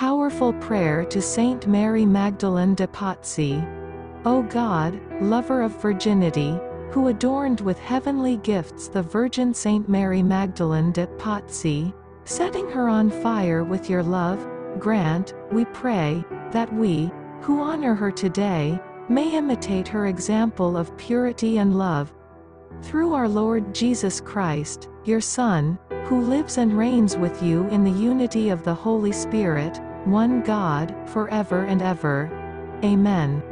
Powerful prayer to Saint Mary Magdalene de Pazzi. O God, lover of virginity, who adorned with heavenly gifts the Virgin Saint Mary Magdalene de Pazzi, setting her on fire with your love, grant, we pray, that we, who honor her today, may imitate her example of purity and love. Through our Lord Jesus Christ, your Son, who lives and reigns with you in the unity of the Holy Spirit, one God, forever and ever. Amen.